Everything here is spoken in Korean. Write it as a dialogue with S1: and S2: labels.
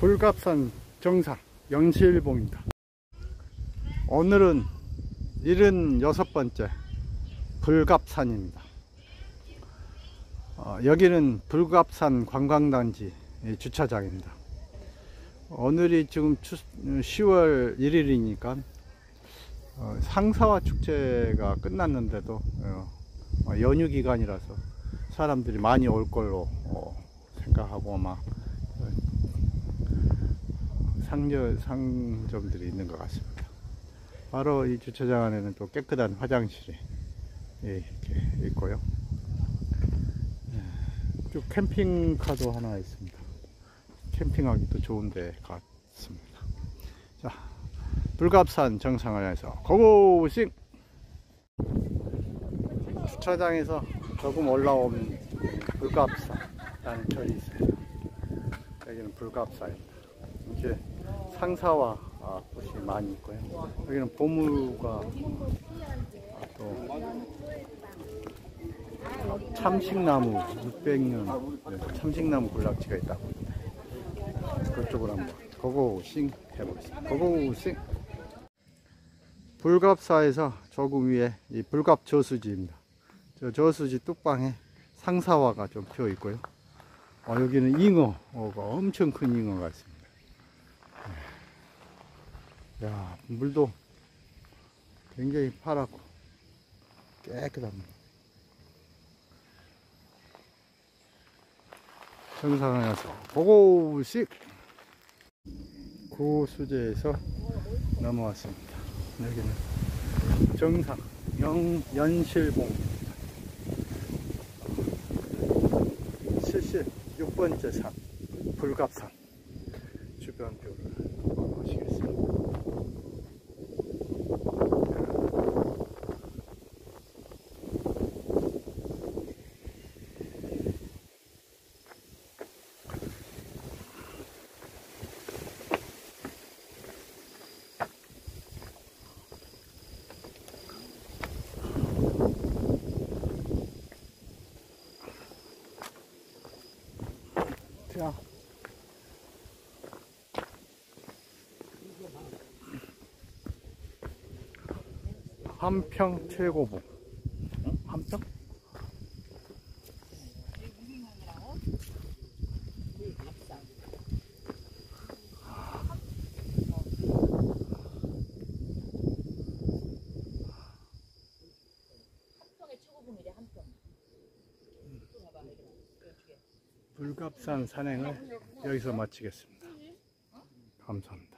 S1: 불갑산 정상 영실봉입니다. 오늘은 76번째 불갑산입니다. 어, 여기는 불갑산 관광단지 주차장입니다. 오늘이 지금 10월 1일이니까 어, 상사화 축제가 끝났는데도 어, 연휴 기간이라서 사람들이 많이 올 걸로 생각하고 아마 상점, 상점들이 있는 것 같습니다. 바로 이 주차장 안에는 또 깨끗한 화장실이 예, 이렇게 있고요. 예, 쭉 캠핑카도 하나 있습니다. 캠핑하기도 좋은 데 같습니다. 자, 불갑산 정상을 해서 고고싱! 주차장에서 조금 올라오면 불갑산라는 절이 있어요. 여기는 불갑산입니다. 이렇게 상사와 아, 꽃이 많이 있고요. 여기는 보물과 아, 또 참식나무 600년 참식나무 군락지가 있다고. 그쪽으로 한번 고고싱 해보겠습니다. 고고싱 불갑사에서 조금 위에 이 불갑 저수지입니다. 저 저수지 뚝방에 상사화가 좀 피어 있고요. 어, 여기는 잉어가 엄청 큰 잉어가 있습니다. 야 물도 굉장히 파랗고 깨끗합니다. 정상에서 고고식 고수제에서 넘어왔습니다. 여기는 정상 영, 연실봉입니다 76번째 산 불갑산 주변 뷰를 보시겠습니다 자. 한평 최고봉. 어? 한평? 불갑산 산행을 여기서 마치겠습니다. 감사합니다.